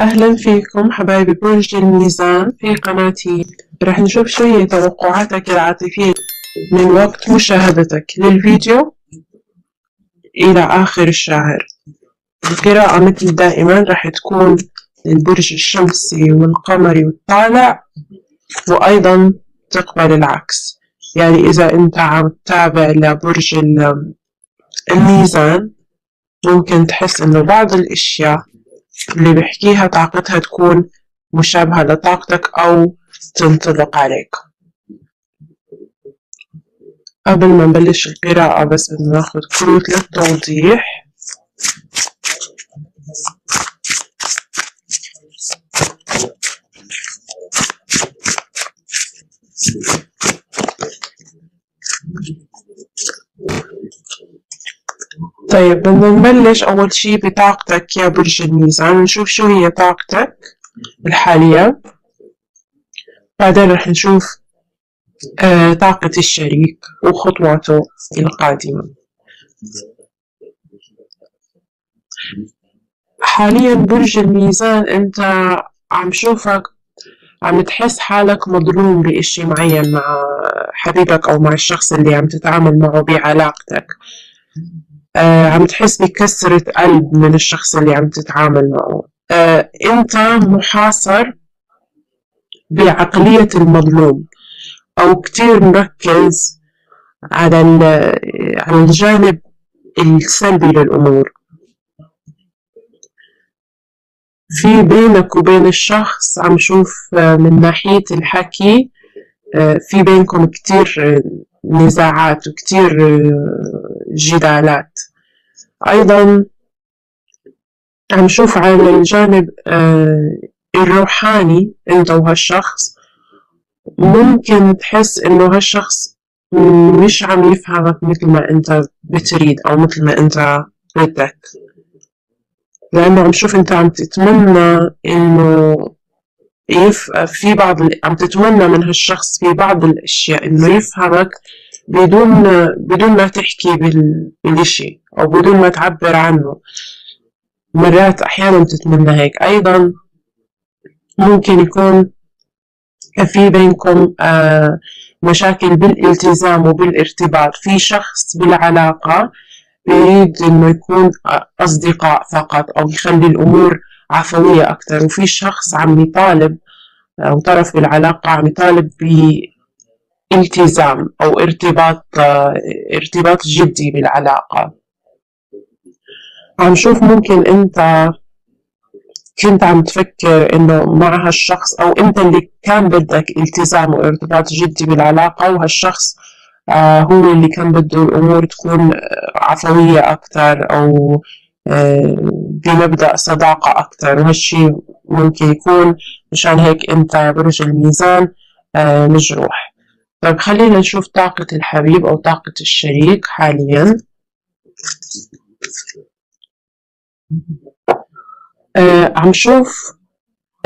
أهلا فيكم حبايبي برج الميزان في قناتي. رح نشوف شو هي توقعاتك العاطفية من وقت مشاهدتك للفيديو إلى آخر الشهر القراءة مثل دائما رح تكون للبرج الشمسي والقمري والطالع وأيضا تقبل العكس. يعني إذا أنت عم تتابع لبرج الميزان ممكن تحس إنه بعض الأشياء اللي بحكيها طاقتها تكون مشابهة لطاقتك أو تنطبق عليك. قبل ما نبلش القراءة بس بدنا ناخد كروت للتوضيح. طيب بدنا نبلش أول شي بطاقتك يا برج الميزان نشوف شو هي طاقتك الحالية. بعدين رح نشوف آه طاقة الشريك وخطواته القادمة. حاليا برج الميزان أنت عم شوفك عم تحس حالك مظلوم بإشي معين مع حبيبك أو مع الشخص اللي عم تتعامل معه بعلاقتك. آه عم تحس بكسرة قلب من الشخص اللي عم تتعامل معه. آه أنت محاصر بعقلية المظلوم أو كتير مركز على على الجانب السلبي للأمور. في بينك وبين الشخص عم شوف آه، من ناحية الحكي آه، في بينكم كتير نزاعات وكتير آه، جدالات. أيضا عم شوف على الجانب آه، الروحاني أنت وهالشخص ممكن تحس إنه هالشخص مش عم يفهمك مثل ما أنت بتريد أو مثل ما أنت بدك. لأنه عم شوف أنت عم تتمنى إنه يف... في بعض عم تتمنى من هالشخص في بعض الأشياء إنه يفهمك بدون بدون ما تحكي بال... بالشيء أو بدون ما تعبر عنه. مرات أحيانا تتمنى هيك. أيضا ممكن يكون في بينكم آه، مشاكل بالالتزام وبالارتباط. في شخص بالعلاقة بيريد إنه يكون أصدقاء فقط أو يخلي الأمور عفوية أكثر وفي شخص عم يطالب أو طرف بالعلاقة عم يطالب بالتزام أو ارتباط ارتباط جدي بالعلاقة. عم شوف ممكن أنت كنت عم تفكر إنه مع هالشخص أو أنت اللي كان بدك التزام وارتباط جدي بالعلاقة وهالشخص آه هو اللي كان بده الأمور تكون عفوية أكثر أو آه، بمبدأ صداقة أكثر وهالشي ممكن يكون مشان هيك أنت برج الميزان آه، مجروح. طيب خلينا نشوف طاقة الحبيب أو طاقة الشريك حاليا. آه، عم شوف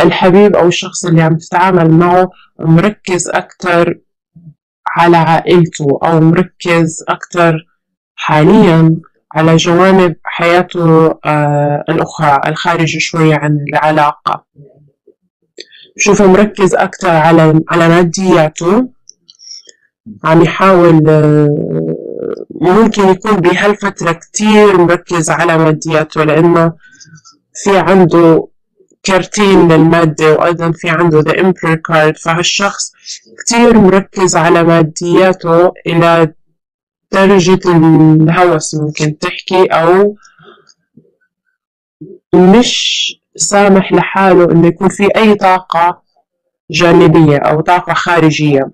الحبيب أو الشخص اللي عم تتعامل معه مركز أكثر على عائلته أو مركز أكثر حاليا على جوانب حياته آه الأخرى الخارجة شوية عن العلاقة. شوفه مركز أكتر على على مادياته. عم يحاول آه ممكن يكون بهالفترة كتير مركز على مادياته لأنه في عنده كارتين للمادة وأيضا في عنده The Emperor card. فهالشخص كتير مركز على مادياته إلى درجة الهوس ممكن تحكي أو مش سامح لحاله إنه يكون في أي طاقة جانبية أو طاقة خارجية.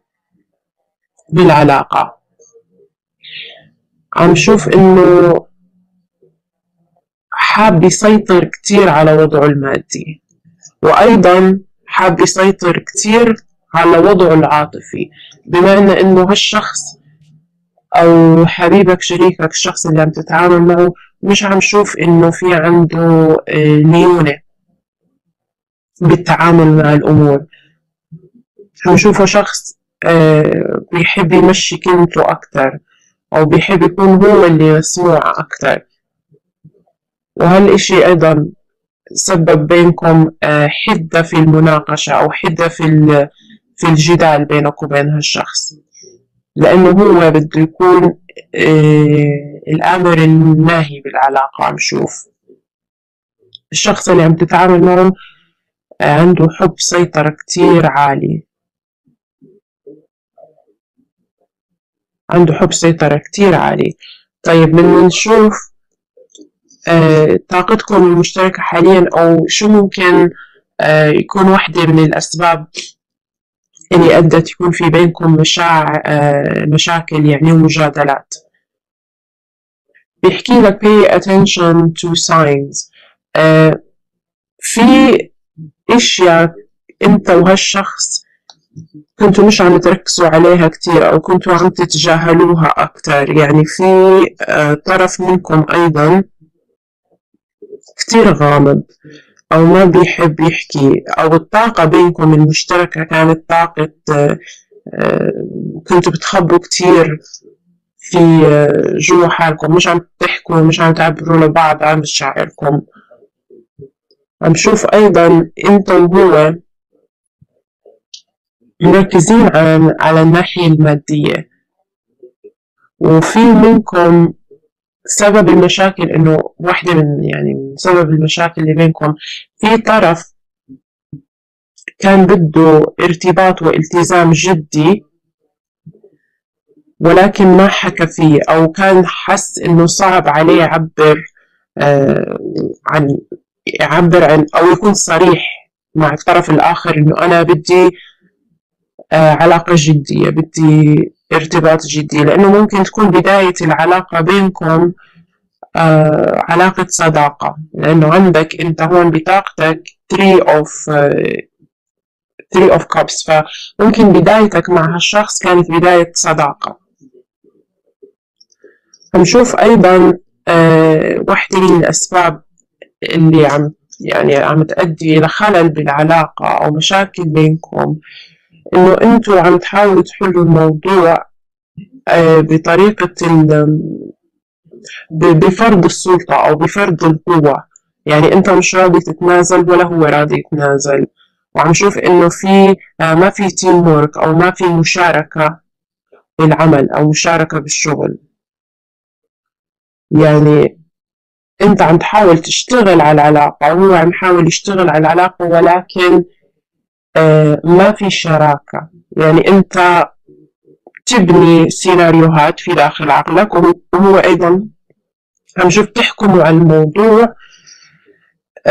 بالعلاقة. عم شوف إنه حاب يسيطر كتير على وضعه المادي وأيضا حاب يسيطر كتير على وضعه العاطفي. بما إنه هالشخص أو حبيبك شريكك الشخص اللي عم تتعامل معه مش عم شوف إنه في عنده آه، ليونة بالتعامل مع الأمور. عم شوفه شخص بيحب يمشي كلمته أكتر أو بيحب يكون هو اللي مسموع أكتر. وهالإشي أيضا سبب بينكم حدة في المناقشة أو حدة في في الجدال بينك وبين هالشخص. لأنه هو بده يكون الآمر الناهي بالعلاقة عم شوف الشخص اللي عم تتعامل معه عنده حب سيطرة كتير عالي عنده حب سيطرة كتير عالي طيب من نشوف آه طاقتكم المشتركة حاليا أو شو ممكن آه يكون واحدة من الأسباب اللي أدت يكون في بينكم مشاع آه مشاكل يعني ومجادلات؟ بيحكي لك pay attention to signs. في إشياء أنت وهالشخص كنتوا مش عم تركزوا عليها كتير أو كنتوا عم تتجاهلوها أكتر. يعني في آه طرف منكم أيضا كتير غامض أو ما بيحب يحكي أو الطاقة بينكم المشتركة كانت طاقة آه آه كنتوا بتخبوا كتير في جوا حالكم. مش عم تحكوا مش عم تعبروا لبعض عن مشاعركم. عم شوف أيضا أنت وهو مركزين على, على الناحية المادية. وفي منكم سبب المشاكل إنه واحدة من يعني من سبب المشاكل اللي بينكم. في طرف كان بده ارتباط والتزام جدي ولكن ما حكى فيه أو كان حس إنه صعب عليه يعبر آه عن يعبر عن أو يكون صريح مع الطرف الآخر إنه أنا بدي علاقة جدية بدي ارتباط جدي لأنه ممكن تكون بداية العلاقة بينكم آه علاقة صداقة لأنه عندك أنت هون بطاقتك 3 of uh, 3 of cups فممكن بدايتك مع هالشخص كانت بداية صداقة. هنشوف أيضا آه واحدة من الأسباب اللي عم يعني عم تؤدي إلى خلل بالعلاقة أو مشاكل بينكم. إنه أنتوا عم تحاولوا تحلوا الموضوع آه بطريقة بفرض السلطة أو بفرض القوة. يعني أنت مش راضي تتنازل ولا هو راضي يتنازل. وعم نشوف إنه في آه ما في تيم وورك أو ما في مشاركة بالعمل أو مشاركة بالشغل. يعني أنت عم تحاول تشتغل على العلاقة وهو عم يحاول يشتغل على العلاقة ولكن ما في شراكة. يعني أنت تبني سيناريوهات في داخل عقلك وهو أيضا عم شوف تحكموا على الموضوع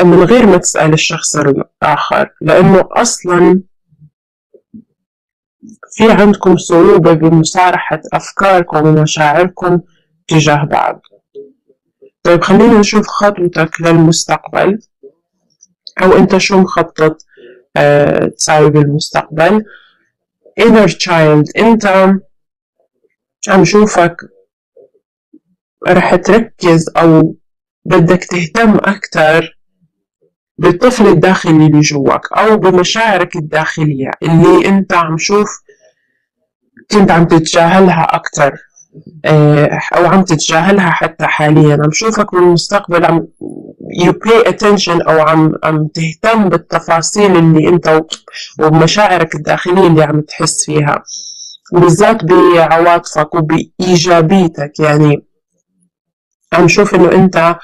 من غير ما تسأل الشخص الآخر. لأنه أصلا في عندكم صعوبة بمصارحة أفكاركم ومشاعركم تجاه بعض. طيب خلينا نشوف خطوتك للمستقبل أو أنت شو مخطط؟ تساوي بالمستقبل. inner child أنت عم شوفك رح تركز أو بدك تهتم أكتر بالطفل الداخلي اللي جواك أو بمشاعرك الداخلية اللي أنت عم شوف كنت عم تتجاهلها أكتر آه، أو عم تتجاهلها حتى حاليا. عم شوفك بالمستقبل عم you pay attention أو عم عم تهتم بالتفاصيل اللي أنت وبمشاعرك الداخلية اللي عم تحس فيها. وبالذات بعواطفك وبإيجابيتك. يعني عم شوف إنه أنت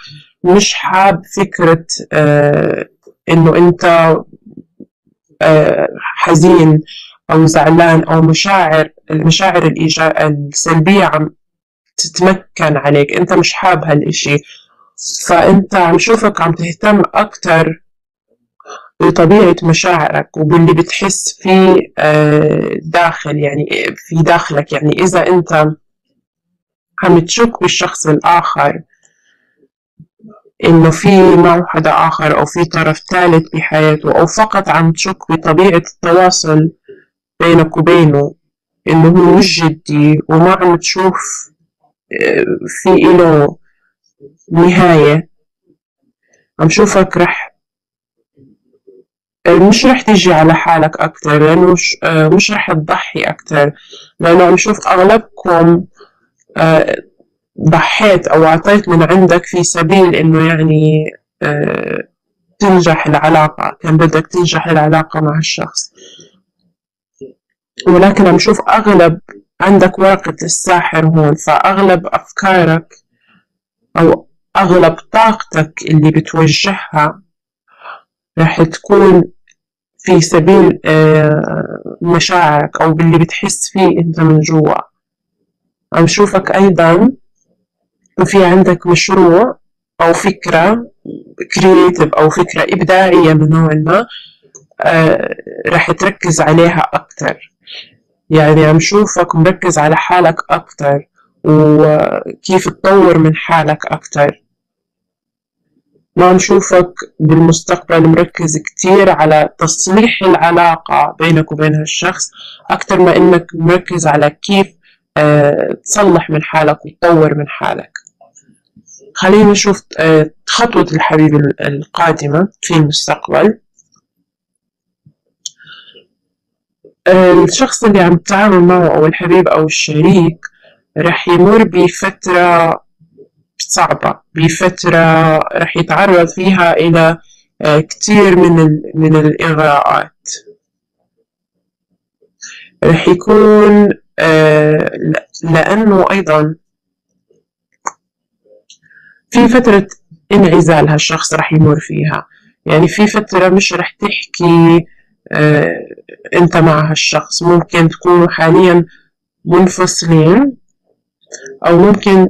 مش حاب فكرة آه إنه أنت آه حزين أو زعلان أو مشاعر المشاعر. السلبية عم تتمكن عليك. أنت مش حاب هالإشي. فأنت عم شوفك عم تهتم أكتر بطبيعة مشاعرك وباللي بتحس فيه آه، داخل يعني في داخلك. يعني إذا أنت عم تشك بالشخص الآخر إنه في معه حدا آخر أو في طرف ثالث بحياته أو فقط عم تشك بطبيعة التواصل بينك وبينه إنه هو مش جدي وما عم تشوف آه، في إله نهاية. عم شوفك رح مش رح تيجي على حالك أكتر لأنه مش, آه، مش رح تضحي أكتر. لأنه عم شوف أغلبكم آه، ضحيت أو أعطيت من عندك في سبيل إنه يعني تنجح العلاقة كان بدك تنجح العلاقة مع الشخص. ولكن عم شوف أغلب عندك ورقة الساحر هون فأغلب أفكارك أو أغلب طاقتك اللي بتوجهها راح تكون في سبيل آه، مشاعرك أو باللي بتحس فيه أنت من جوا. عم شوفك أيضا وفي عندك مشروع أو فكرة كرييتيف أو فكرة إبداعية من نوع ما آه، راح تركز عليها أكتر. يعني عم شوفك مركز على حالك أكتر. وكيف تطور من حالك أكتر. ما عم شوفك بالمستقبل مركز كتير على تصليح العلاقة بينك وبين هالشخص أكتر ما إنك مركز على كيف آه، تصلح من حالك وتطور من حالك. خلينا نشوف آه، خطوة الحبيب القادمة في المستقبل. آه، الشخص اللي عم تتعامل معه أو الحبيب أو الشريك رح يمر بفترة صعبة بفترة رح يتعرض فيها إلى آه، كتير من من الإغراءات. رح يكون لأنه أيضا في فترة انعزال هالشخص رح يمر فيها. يعني في فترة مش رح تحكي آه أنت مع هالشخص. ممكن تكونوا حاليا منفصلين. أو ممكن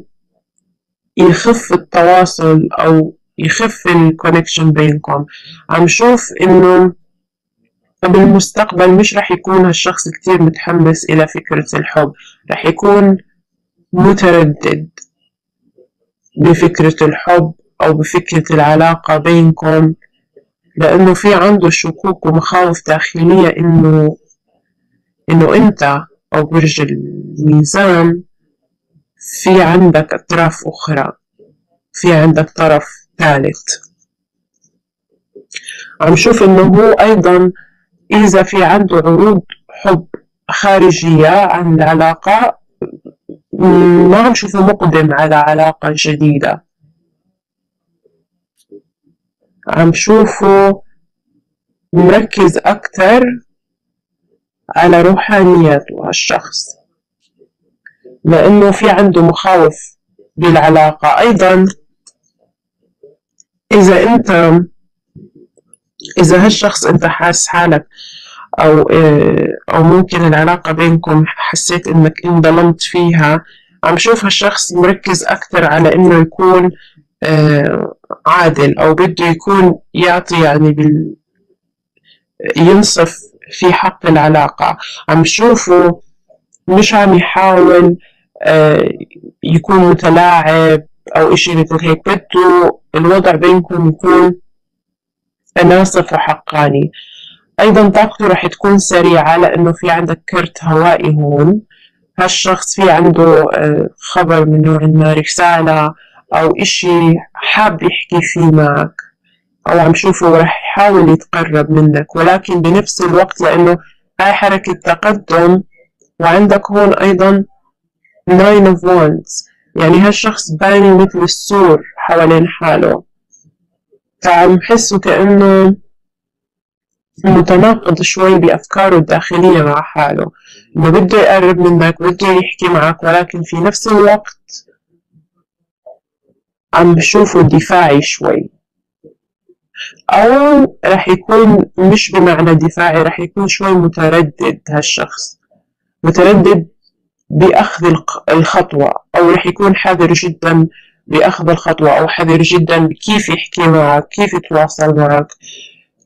يخف التواصل أو يخف الكونكشن بينكم. عم شوف إنه بالمستقبل مش رح يكون هالشخص كتير متحمس إلى فكرة الحب. رح يكون متردد بفكرة الحب أو بفكرة العلاقة بينكم لأنه في عنده شكوك ومخاوف داخلية إنه إنه أنت أو برج الميزان في عندك أطراف أخرى. في عندك طرف ثالث. عم شوف إنه هو أيضا إذا في عنده عروض حب خارجية عن العلاقة ما عم شوفه مقدم على علاقة جديدة. عم شوفه مركز أكتر على روحانياته هالشخص لأنه في عنده مخاوف بالعلاقة. أيضا إذا أنت إذا هالشخص أنت حاس حالك أو آه، أو ممكن العلاقة بينكم حسيت إنك انظلمت فيها عم شوف هالشخص مركز أكثر على إنه يكون آه، عادل أو بده يكون يعطي يعني بال ينصف في حق العلاقة. عم شوفه مش عم يحاول يكون متلاعب أو إشي مثل هيك. بده الوضع بينكم يكون ناصف وحقاني أيضا طاقته رح تكون سريعة لأنه في عندك كرت هوائي هون. هالشخص في عنده آه، خبر من نوع ما رسالة أو إشي حاب يحكي فيه معك أو عم شوفه رح يحاول يتقرب منك. ولكن بنفس الوقت لأنه هاي حركة تقدم وعندك هون أيضا nine of wands. يعني هالشخص باني مثل السور حوالين حاله. فعم حسه كأنه متناقض شوي بأفكاره الداخلية مع حاله. إنه بده يقرب منك بده يحكي معك ولكن في نفس الوقت عم بشوفه دفاعي شوي. أو رح يكون مش بمعنى دفاعي رح يكون شوي متردد هالشخص. متردد بأخذ الخطوة أو رح يكون حذر جدا بأخذ الخطوة أو حذر جدا بكيف يحكي معك كيف يتواصل معك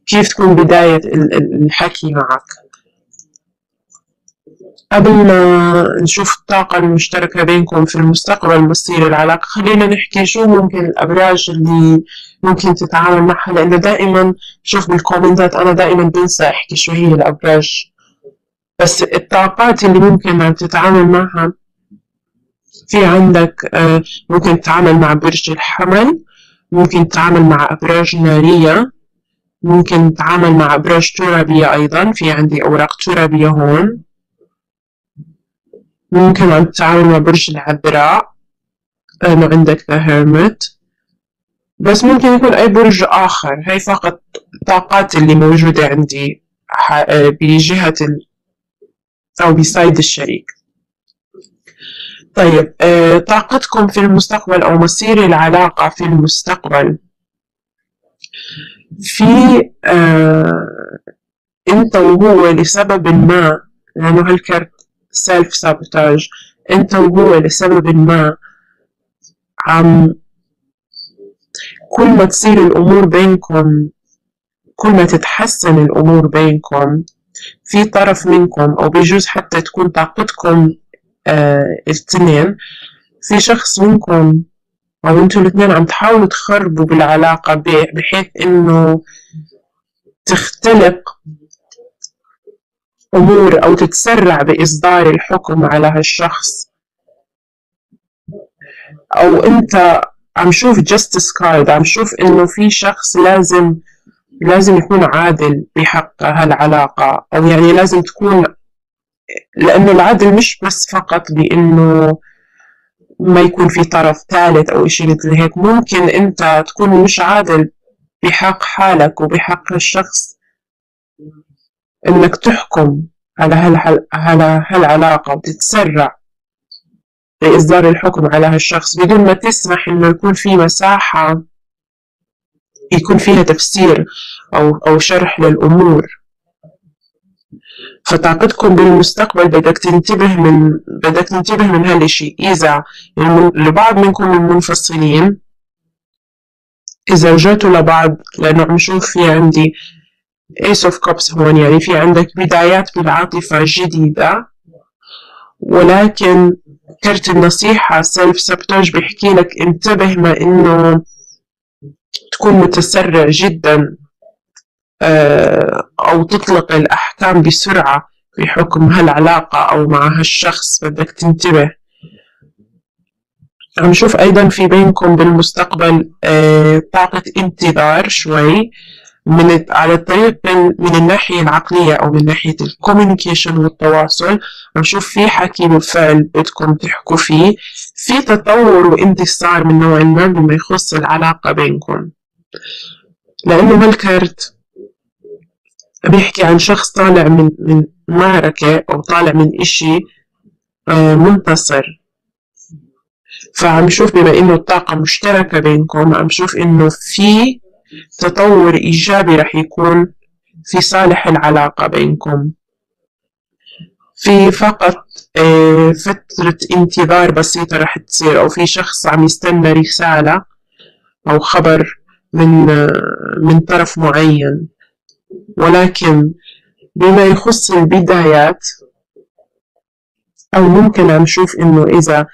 كيف تكون بداية الحكي معك. قبل ما نشوف الطاقة المشتركة بينكم في المستقبل مصير العلاقة خلينا نحكي شو ممكن الأبراج اللي ممكن تتعامل معها لأنه دائما شوف بالكومنتات أنا دائما بنسى أحكي شو هي الأبراج. بس الطاقات اللي ممكن عم تتعامل معها في عندك آه، ممكن تتعامل مع برج الحمل ممكن تتعامل مع أبراج نارية ممكن تتعامل مع أبراج ترابية أيضا في عندي أوراق ترابية هون. ممكن عم تتعامل مع برج العذراء لأنه عندك ذا هيرمت بس ممكن يكون أي برج آخر. هاي فقط الطاقات اللي موجودة عندي بجهة ال... أو بسايد الشريك. طيب آه، طاقتكم في المستقبل أو مصير العلاقة في المستقبل. في آه أنت وهو لسبب ما لأنه هالكرت سيلف سابوتاج أنت وهو لسبب ما عم كل ما تصير الأمور بينكم كل ما تتحسن الأمور بينكم في طرف منكم أو بيجوز حتى تكون طاقتكم آه الاثنين في شخص منكم أو أنتوا الاثنين عم تحاولوا تخربوا بالعلاقة بحيث إنه تختلق أمور أو تتسرع بإصدار الحكم على هالشخص. أو أنت عم شوف جاستس كارد عم شوف إنه في شخص لازم لازم يكون عادل بحق هالعلاقة أو يعني لازم تكون لأنه العدل مش بس فقط بإنه ما يكون في طرف ثالث أو إشي مثل هيك ممكن أنت تكون مش عادل بحق حالك وبحق الشخص إنك تحكم على هال على هالعلاقة وتتسرع بإصدار الحكم على هالشخص بدون ما تسمح إنه يكون في مساحة يكون فيها تفسير أو أو شرح للأمور. فطاقتكم بالمستقبل بدك تنتبه من بدك تنتبه من هالشيء إذا لبعض منكم المنفصلين إذا رجعتوا لبعض لأنه عم شوف في عندي Ace of Cups هون يعني في عندك بدايات بالعاطفة جديدة ولكن كرت النصيحة سيلف سبتوج بيحكي لك انتبه ما إنه تكون متسرع جدا آه، أو تطلق الأحكام بسرعة في حكم هالعلاقة أو مع هالشخص بدك تنتبه. عم نشوف أيضا في بينكم بالمستقبل آه، طاقة انتظار شوي. من على الطريق من, الناحية العقلية أو من ناحية الكوميونيكيشن والتواصل نشوف في حكي بالفعل بدكم تحكوا فيه. في تطور وانتصار من نوع ما بما يخص العلاقة بينكم. لأنه هالكارت بيحكي عن شخص طالع من من معركة أو طالع من إشي آه، منتصر. فعم شوف بما إنه الطاقة مشتركة بينكم عم شوف إنه في تطور إيجابي رح يكون في صالح العلاقة بينكم. في فقط آه، فترة انتظار بسيطة رح تصير أو في شخص عم يستنى رسالة أو خبر من آه، من طرف معين. ولكن بما يخص البدايات أو ممكن عم نشوف إنه إذا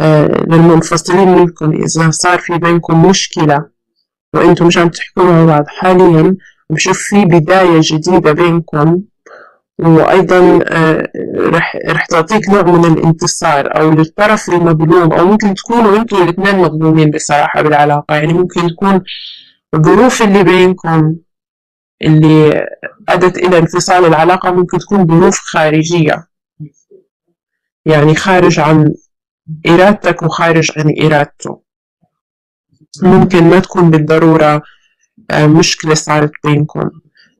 آه للمنفصلين منكم إذا صار في بينكم مشكلة وأنتم مش عم تحكوا مع بعض حاليا بشوف في بداية جديدة بينكم وأيضا آه رح رح تعطيك نوع من الانتصار أو للطرف المظلوم أو ممكن تكونوا أنتم الاثنين مظلومين بصراحة بالعلاقة. يعني ممكن تكون الظروف اللي بينكم اللي أدت إلى انفصال العلاقة ممكن تكون ظروف خارجية. يعني خارج عن إرادتك وخارج عن إرادته. ممكن ما تكون بالضرورة آه، مشكلة صارت بينكم.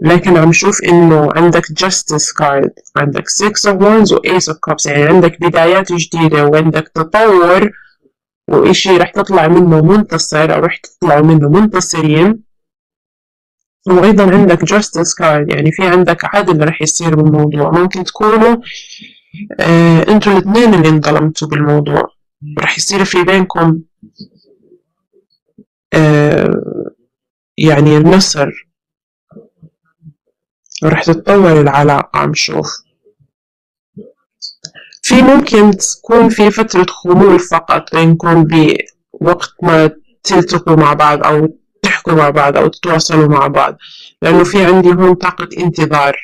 لكن عم شوف إنه عندك justice card عندك six of wands و ace of cups يعني عندك بدايات جديدة وعندك تطور وإشي رح تطلع منه منتصر أو رح تطلعوا منه منتصرين. وأيضا عندك justice card يعني في عندك عدل رح يصير بالموضوع. ممكن تكونوا آه أنتوا الاثنين اللي انظلمتوا بالموضوع. رح يصير في بينكم يعني النصر ورح تتطور العلاقة عم شوف. في ممكن تكون في فترة خمول فقط بينكم بوقت ما تلتقوا مع بعض أو تحكوا مع بعض أو تتواصلوا مع بعض لأنه في عندي هون طاقة انتظار.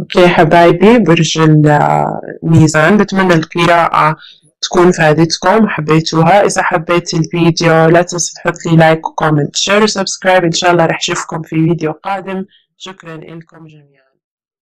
okay حبايبي برج الميزان بتمنى القراءة. تكون فادتكم حبيتوها. إذا حبيت الفيديو لا تنسى تحط لي like و comment share و subscribe إن شاء الله رح أشوفكم في فيديو قادم. شكرا لكم جميعا.